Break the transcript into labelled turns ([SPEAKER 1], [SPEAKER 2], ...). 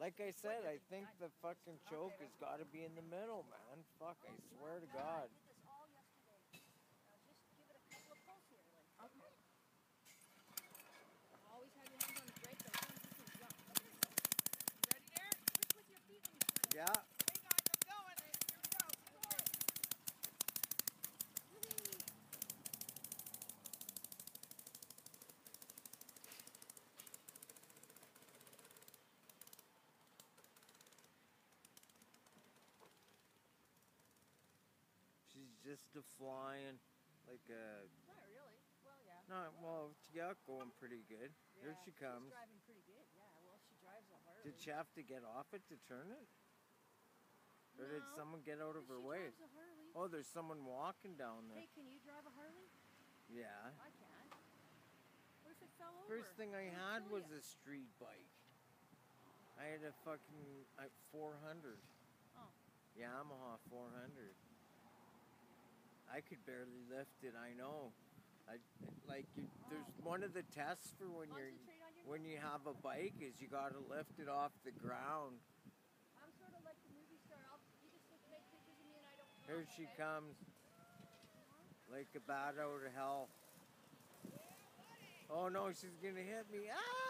[SPEAKER 1] Like I said, I think the fucking choke has got to be in the middle, man. Fuck, I swear to God.
[SPEAKER 2] did this all yesterday. Now just give it a couple of pulls here. Like,
[SPEAKER 3] Okay. Always have your hands on the brake, though. Sometimes you can jump. You ready there?
[SPEAKER 2] push with your feet when you turn.
[SPEAKER 1] Yeah.
[SPEAKER 3] Hey guys, I'm going. Here we go.
[SPEAKER 1] She's just a flying, like a.
[SPEAKER 3] Not really. Well, yeah.
[SPEAKER 1] No, well, yeah, going pretty good. Here
[SPEAKER 3] Yeah,
[SPEAKER 1] she
[SPEAKER 3] She's
[SPEAKER 1] comes.
[SPEAKER 3] driving pretty good. Yeah. Well, she drives a Harley.
[SPEAKER 1] Did she have to get off it to turn it? Or did someone get out of her
[SPEAKER 3] she
[SPEAKER 1] way?
[SPEAKER 3] a Harley.
[SPEAKER 1] Oh, there's someone walking down there.
[SPEAKER 3] Hey, can you drive a Harley?
[SPEAKER 1] Yeah.
[SPEAKER 3] I can. What if it fell over?
[SPEAKER 1] First thing I had was a street bike. I had a fucking uh, 400.
[SPEAKER 3] Oh.
[SPEAKER 1] Yamaha 400. I could barely lift it. I know. I like you, there's one of the tests for when you're
[SPEAKER 3] your
[SPEAKER 1] when you have a bike is you got to lift it off the ground.
[SPEAKER 2] I'm sort of like the movie star. I'll, you just look, pictures of me and I don't
[SPEAKER 1] Here she
[SPEAKER 2] okay?
[SPEAKER 1] comes, like a bat out of hell. Oh no, she's gonna hit me! Ah!